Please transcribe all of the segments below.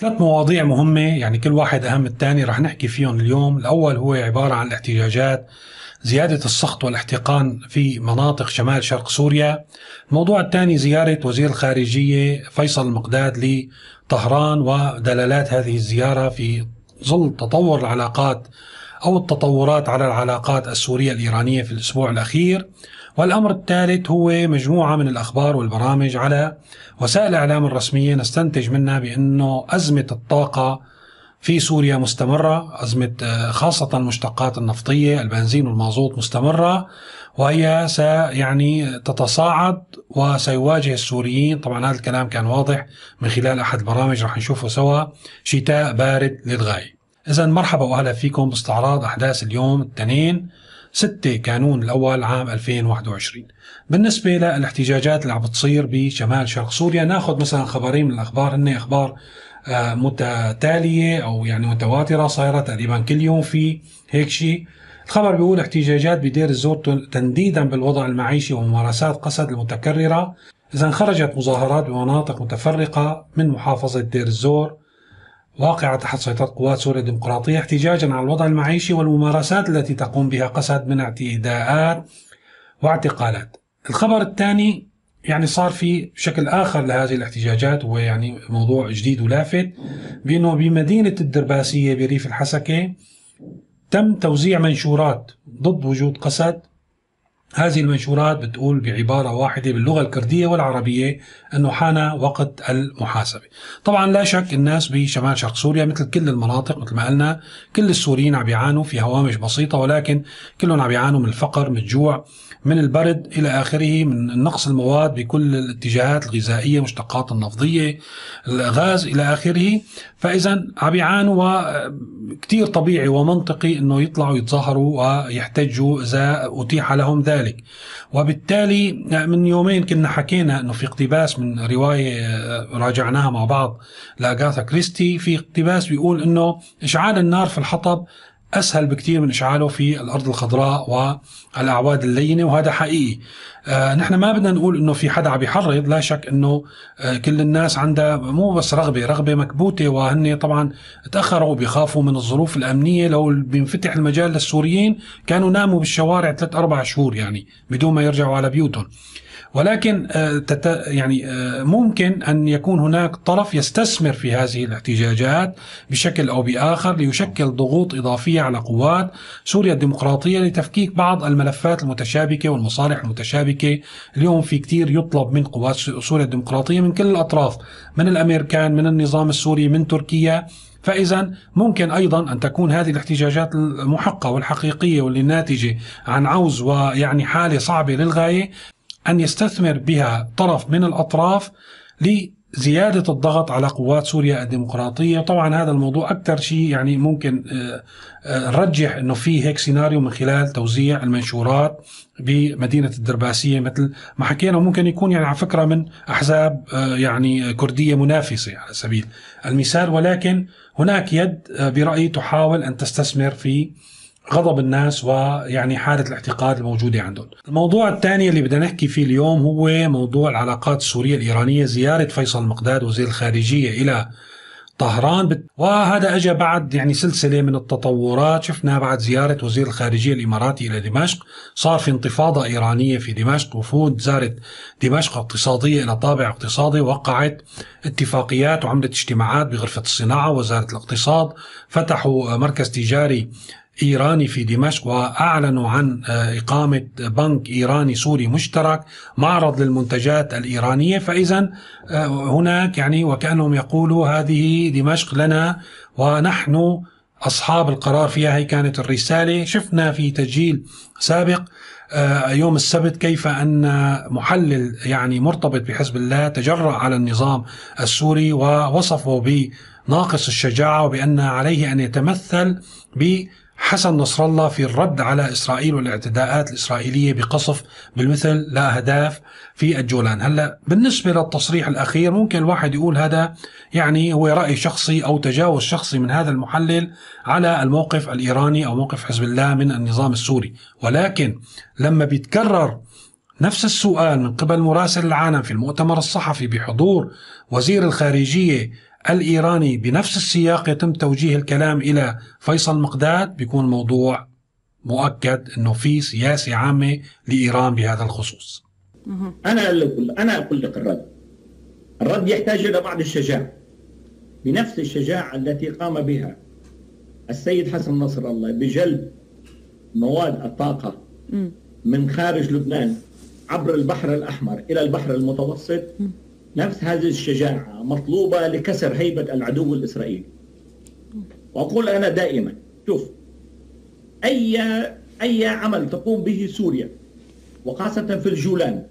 ثلاث مواضيع مهمة يعني كل واحد أهم الثاني رح نحكي فيهم اليوم. الأول هو عبارة عن الاحتجاجات زيادة السخط والاحتقان في مناطق شمال شرق سوريا. الموضوع الثاني زيارة وزير الخارجية فيصل المقداد لطهران ودلالات هذه الزيارة في ظل تطور العلاقات أو التطورات على العلاقات السورية الإيرانية في الأسبوع الأخير. والأمر الثالث هو مجموعة من الأخبار والبرامج على وسائل الإعلام الرسمية نستنتج منها بأنه أزمة الطاقة في سوريا مستمرة أزمة آه، خاصة المشتقات النفطية البنزين والمازوت مستمرة وهي يعني تتصاعد وسيواجه السوريين. طبعا هذا الكلام كان واضح من خلال أحد البرامج رح نشوفه سوا. شتاء بارد للغاية. إذا مرحبا وأهلا فيكم باستعراض أحداث اليوم الاثنين 6 كانون الأول عام 2021 بالنسبة للاحتجاجات اللي عم بتصير بشمال شرق سوريا ناخذ مثلا خبرين من الأخبار. هن أخبار آه، متتالية أو يعني متواترة صايرة تقريبا كل يوم في هيك شيء. الخبر بيقول احتجاجات بدير الزور تنديدا بالوضع المعيشي وممارسات قسد المتكررة. إذا خرجت مظاهرات بمناطق متفرقة من محافظة دير الزور. واقعة تحت سيطرة قوات سوريا الديمقراطية احتجاجا على الوضع المعيشي والممارسات التي تقوم بها قسد من اعتداءات واعتقالات. الخبر الثاني يعني صار في شكل آخر لهذه الاحتجاجات وهو يعني موضوع جديد ولافت بأنه بمدينة الدرباسية بريف الحسكة تم توزيع منشورات ضد وجود قسد هذه المنشورات بتقول بعبارة واحدة باللغة الكردية والعربية أنه حان وقت المحاسبة. طبعا لا شك الناس بشمال شرق سوريا مثل كل المناطق مثل ما قلنا كل السوريين عم بيعانوا في هوامش بسيطة ولكن كلهم عم بيعانوا من الفقر من الجوع من البرد إلى آخره من نقص المواد بكل الاتجاهات الغذائية مشتقات النفضية الغاز إلى آخره. فإذا عم يعانوا وكتير طبيعي ومنطقي أنه يطلعوا يتظاهروا ويحتجوا إذا أتيح لهم ذلك. وبالتالي من يومين كنا حكينا أنه في اقتباس من رواية راجعناها مع بعض لأغاثا كريستي في اقتباس بيقول أنه إشعال النار في الحطب أسهل بكثير من إشعاله في الأرض الخضراء والأعواد اللينة وهذا حقيقي. آه نحن ما بدنا نقول إنه في حدا عم يحرض لا شك إنه آه كل الناس عندها مو بس رغبة رغبة مكبوتة وهن طبعا تأخروا بيخافوا من الظروف الأمنية. لو بينفتح المجال للسوريين كانوا ناموا بالشوارع ثلاث أربع شهور يعني بدون ما يرجعوا على بيوتهم. ولكن آه، يعني آه، ممكن أن يكون هناك طرف يستثمر في هذه الاحتجاجات بشكل أو بآخر ليشكل ضغوط إضافية على قوات سوريا الديمقراطية لتفكيك بعض الملفات المتشابكة والمصالح المتشابكة. اليوم في كثير يطلب من قوات سوريا الديمقراطية من كل الأطراف من الأمريكان من النظام السوري من تركيا. فإذا ممكن أيضا أن تكون هذه الاحتجاجات المحقة والحقيقية واللي ناتجة عن عوز ويعني حالة صعبة للغاية. أن يستثمر بها طرف من الأطراف لزيادة الضغط على قوات سوريا الديمقراطية. طبعا هذا الموضوع أكثر شيء يعني ممكن آه، آه، نرجح أنه في هيك سيناريو من خلال توزيع المنشورات بمدينة الدرباسية مثل ما حكينا. ممكن يكون يعني على فكرة من أحزاب آه، يعني كردية منافسة على سبيل المثال. ولكن هناك يد برأيي تحاول أن تستثمر في غضب الناس ويعني حالة الاعتقاد الموجودة عندهم. الموضوع الثاني اللي بدنا نحكي فيه اليوم هو موضوع العلاقات السورية الإيرانية زيارة فيصل المقداد وزير الخارجية إلى طهران. وهذا اجى بعد يعني سلسلة من التطورات. شفنا بعد زيارة وزير الخارجية الإماراتي إلى دمشق. صار في انتفاضة إيرانية في دمشق وفود زارت دمشق اقتصادية إلى طابع اقتصادي وقعت اتفاقيات وعملت اجتماعات بغرفة الصناعة وزاره الاقتصاد. فتحوا مركز تجاري إيراني في دمشق وأعلنوا عن آه، إقامة بنك إيراني سوري مشترك معرض للمنتجات الإيرانية. فإذا آه، هناك يعني وكأنهم يقولوا هذه دمشق لنا ونحن أصحاب القرار فيها هي كانت الرسالة. شفنا في تسجيل سابق آه، يوم السبت كيف أن محلل يعني مرتبط بحزب الله تجرأ على النظام السوري ووصفه بناقص الشجاعة وبأن عليه أن يتمثل ب حسن نصر الله في الرد على إسرائيل والاعتداءات الإسرائيلية بقصف بالمثل لاهداف في الجولان، هلا بالنسبة للتصريح الأخير ممكن الواحد يقول هذا يعني هو رأي شخصي أو تجاوز شخصي من هذا المحلل على الموقف الإيراني أو موقف حزب الله من النظام السوري، ولكن لما بيتكرر نفس السؤال من قبل مراسل العالم في المؤتمر الصحفي بحضور وزير الخارجية الإيراني بنفس السياق يتم توجيه الكلام إلى فيصل مقداد. بيكون الموضوع مؤكد أنه في سياسة عامة لإيران بهذا الخصوص. أنا أقول أنا أقول لك الرد. الرد يحتاج إلى بعض الشجاعة. بنفس الشجاعة التي قام بها السيد حسن نصر الله بجلب مواد الطاقة من خارج لبنان عبر البحر الأحمر إلى البحر المتوسط نفس هذه الشجاعة مطلوبة لكسر هيبة العدو الإسرائيلي. وأقول أنا دائما شوف أي أي عمل تقوم به سوريا وخاصة في الجولان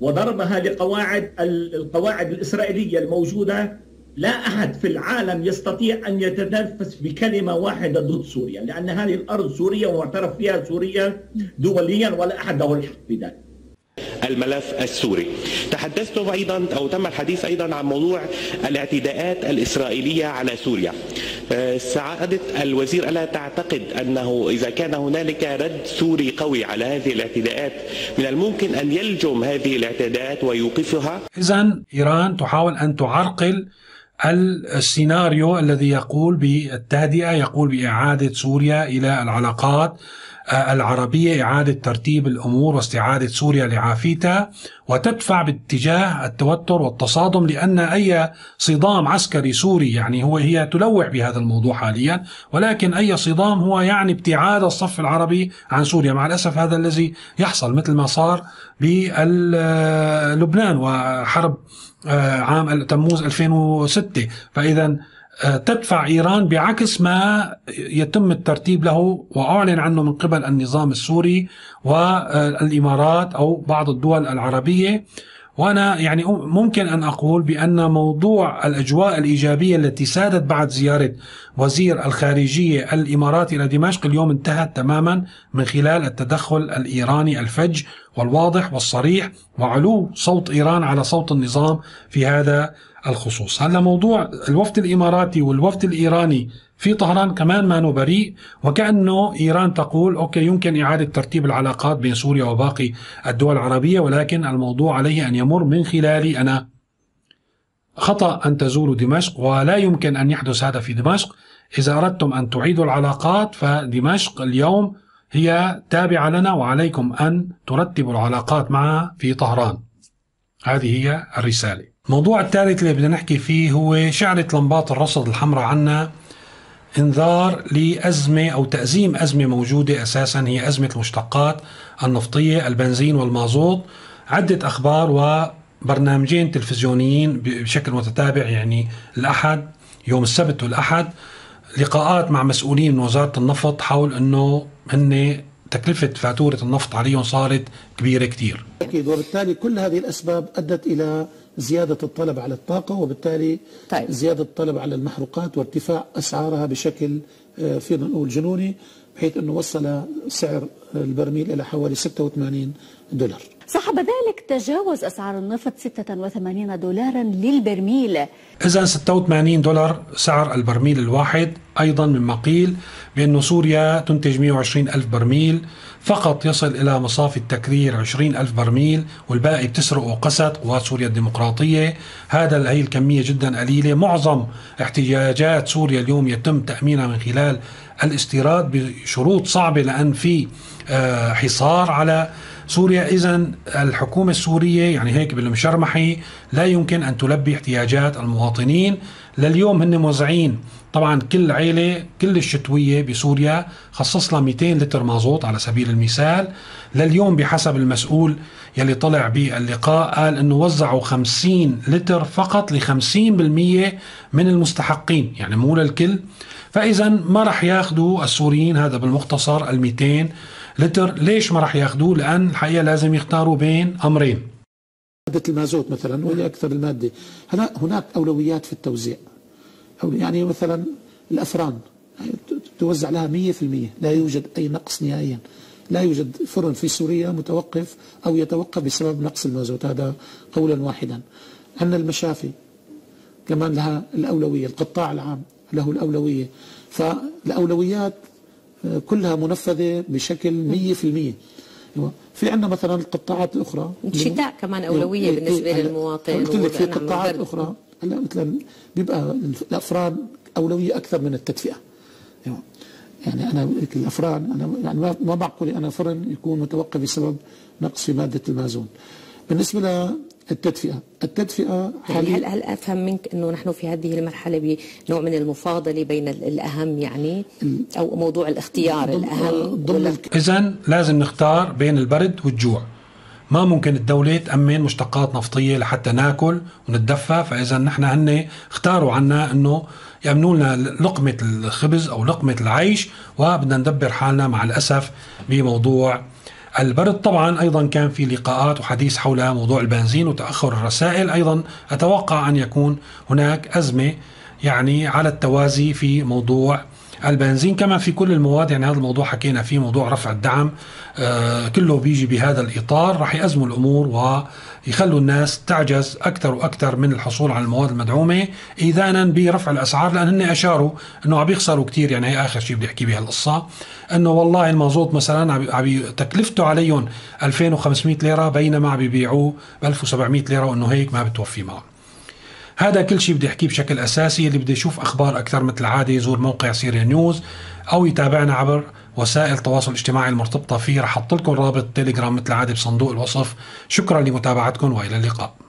وضربها لقواعد القواعد الإسرائيلية الموجودة لا أحد في العالم يستطيع أن يتنفس بكلمة واحدة ضد سوريا لأن هذه الأرض سورية ومعترف فيها سوريا دوليا ولا أحد له الحق بذلك الملف السوري تحدثت أيضا أو تم الحديث أيضا عن موضوع الاعتداءات الإسرائيلية على سوريا آه، سعادة الوزير ألا تعتقد أنه إذا كان هنالك رد سوري قوي على هذه الاعتداءات من الممكن أن يلجم هذه الاعتداءات ويوقفها؟ إذا إيران تحاول أن تعرقل السيناريو الذي يقول بالتهدئة يقول بإعادة سوريا إلى العلاقات العربية إعادة ترتيب الأمور واستعادة سوريا لعافيتها وتدفع باتجاه التوتر والتصادم لأن أي صدام عسكري سوري يعني هو هي تلوح بهذا الموضوع حاليا ولكن أي صدام هو يعني ابتعاد الصف العربي عن سوريا. مع الأسف هذا الذي يحصل مثل ما صار بلبنان وحرب آه، عام تموز 2006 فإذا آه، تدفع إيران بعكس ما يتم الترتيب له وأعلن عنه من قبل النظام السوري والإمارات أو بعض الدول العربية. وأنا يعني ممكن أن أقول بأن موضوع الأجواء الإيجابية التي سادت بعد زيارة وزير الخارجية الاماراتي إلى دمشق اليوم انتهت تماما من خلال التدخل الإيراني الفج والواضح والصريح وعلو صوت إيران على صوت النظام في هذا الخصوص. هلا موضوع الوفد الإماراتي والوفد الإيراني في طهران كمان ما بريء وكأنه إيران تقول أوكي يمكن إعادة ترتيب العلاقات بين سوريا وباقي الدول العربية ولكن الموضوع عليه أن يمر من خلالي أنا. خطأ أن تزوروا دمشق ولا يمكن أن يحدث هذا في دمشق. إذا أردتم أن تعيدوا العلاقات فدمشق اليوم هي تابعة لنا وعليكم أن ترتبوا العلاقات معها في طهران. هذه هي الرسالة. الموضوع الثالث اللي بدنا نحكي فيه هو شعلة لمبات الرصد الحمراء عنا. انذار لأزمة أو تأزيم أزمة موجودة أساسا هي أزمة المشتقات النفطية البنزين والمازوت. عدة أخبار وبرنامجين تلفزيونيين بشكل متتابع يعني الأحد يوم السبت والأحد لقاءات مع مسؤولين من وزارة النفط حول أنه هن تكلفة فاتورة النفط عليهم صارت كبيرة كتير. أكيد وبالتالي كل هذه الأسباب أدت إلى زيادة الطلب على الطاقة وبالتالي طيب. زيادة الطلب على المحروقات وارتفاع أسعارها بشكل آه، فينا نقول جنوني بحيث أنه وصل سعر البرميل إلى حوالي 86 دولار صاحب ذلك تجاوز أسعار النفط 86 دولارا للبرميل. إذا 86 دولار سعر البرميل الواحد أيضا مما قيل بأن سوريا تنتج 120 ألف برميل فقط يصل إلى مصافي التكرير 20 ألف برميل والباقي بتسرقه قسد قوات سوريا الديمقراطية. هذا هي الكمية جدا قليلة. معظم احتياجات سوريا اليوم يتم تأمينها من خلال الاستيراد بشروط صعبة لأن في آه، حصار على سوريا إذا الحكومة السورية يعني هيك بالمشرمحي لا يمكن أن تلبي احتياجات المواطنين. لليوم هن موزعين. طبعا كل عيلة كل الشتوية بسوريا خصص لها 200 لتر مازوت على سبيل المثال. لليوم بحسب المسؤول يلي طلع باللقاء قال إنه وزعوا 50 لتر فقط ل 50% من المستحقين يعني مو للكل. فاذا ما راح ياخذوا السوريين هذا بالمختصر ال 200 لتر ليش ما راح ياخذوه لأن الحقيقة لازم يختاروا بين أمرين. مادة المازوت مثلا وهي أكثر المادة. هلا هناك أولويات في التوزيع. يعني مثلا الأفران توزع لها 100% لا يوجد أي نقص نهائيا. لا يوجد فرن في سوريا متوقف أو يتوقف بسبب نقص المازوت. هذا قولا واحدا. عندنا المشافي كمان لها الأولوية القطاع العام له الأولوية. فالأولويات آه، كلها منفذة بشكل 100% في عندنا مثلا القطاعات الأخرى الشتاء كمان أولوية بالنسبة للمواطن قلت لك في قطاعات أخرى. هلأ مثلا بيبقى الافران أولوية أكثر من التدفئة. يعني أنا الافران أنا يعني ما معقول أنا فرن يكون متوقف بسبب نقص في مادة المازون بالنسبة للتدفئه التدفئة هل, هل هل أفهم منك إنه نحن في هذه المرحلة بنوع من المفاضلة بين الأهم يعني أو موضوع الاختيار الأهم اذا لازم نختار بين البرد والجوع. ما ممكن الدولة تأمن مشتقات نفطية لحتى ناكل ونتدفى فإذا نحن هن اختاروا عنا أنه يأمنوا لنا لقمة الخبز أو لقمة العيش وبدنا ندبر حالنا مع الأسف بموضوع البرد طبعا أيضا كان في لقاءات وحديث حول موضوع البنزين وتأخر الرسائل. أيضا أتوقع أن يكون هناك أزمة يعني على التوازي في موضوع البنزين كما في كل المواد. يعني هذا الموضوع حكينا فيه موضوع رفع الدعم. آه كله بيجي بهذا الإطار. راح يأزموا الأمور ويخلوا الناس تعجز أكثر وأكثر من الحصول على المواد المدعومة إيذانا برفع الأسعار لأن هن أشاروا أنه عم يخسروا كثير يعني هي آخر شيء بدي أحكي بها القصة أنه والله المازوت مثلا عم تكلفته عليهم 2500 ليرة بينما عم يبيعوه ب 1700 ليرة وأنه هيك ما بتوفي معه. هذا كل شيء بدي أحكيه بشكل أساسي. اللي بده يشوف أخبار أكثر مثل العادة يزور موقع سيريا نيوز أو يتابعنا عبر وسائل التواصل الاجتماعي المرتبطة فيه. رح أحط لكم رابط تيليجرام مثل العاده بصندوق الوصف. شكرا لمتابعتكم وإلى اللقاء.